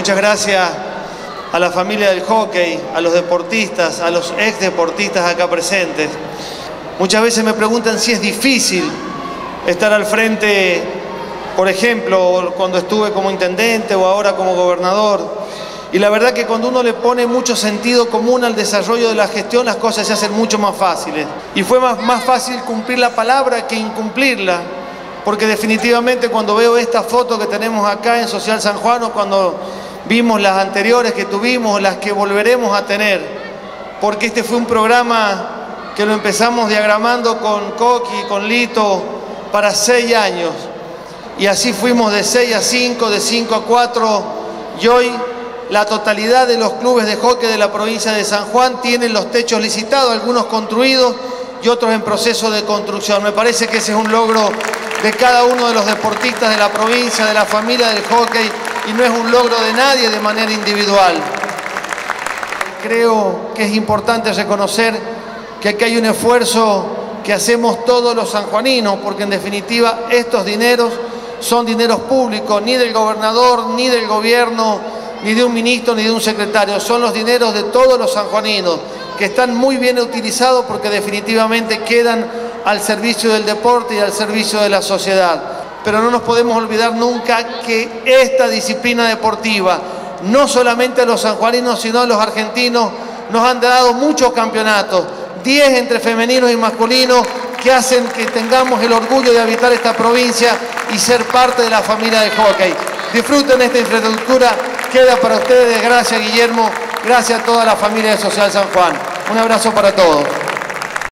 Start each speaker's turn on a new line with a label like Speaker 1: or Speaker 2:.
Speaker 1: muchas gracias a la familia del hockey, a los deportistas, a los ex deportistas acá presentes. Muchas veces me preguntan si es difícil estar al frente, por ejemplo, cuando estuve como intendente o ahora como gobernador. Y la verdad que cuando uno le pone mucho sentido común al desarrollo de la gestión, las cosas se hacen mucho más fáciles. Y fue más, más fácil cumplir la palabra que incumplirla, porque definitivamente cuando veo esta foto que tenemos acá en Social San Juan o cuando vimos las anteriores que tuvimos, las que volveremos a tener, porque este fue un programa que lo empezamos diagramando con Coqui, con Lito, para seis años. Y así fuimos de seis a cinco, de cinco a cuatro, y hoy la totalidad de los clubes de hockey de la provincia de San Juan tienen los techos licitados, algunos construidos y otros en proceso de construcción. Me parece que ese es un logro de cada uno de los deportistas de la provincia, de la familia del hockey, y no es un logro de nadie de manera individual. Creo que es importante reconocer que aquí hay un esfuerzo que hacemos todos los sanjuaninos, porque en definitiva estos dineros son dineros públicos, ni del gobernador, ni del gobierno, ni de un ministro ni de un secretario, son los dineros de todos los sanjuaninos, que están muy bien utilizados porque definitivamente quedan al servicio del deporte y al servicio de la sociedad. Pero no nos podemos olvidar nunca que esta disciplina deportiva, no solamente a los sanjuaninos, sino a los argentinos, nos han dado muchos campeonatos, 10 entre femeninos y masculinos, que hacen que tengamos el orgullo de habitar esta provincia y ser parte de la familia de hockey. Disfruten esta infraestructura queda para ustedes. Gracias, Guillermo. Gracias a toda la familia de Social San Juan. Un abrazo para todos.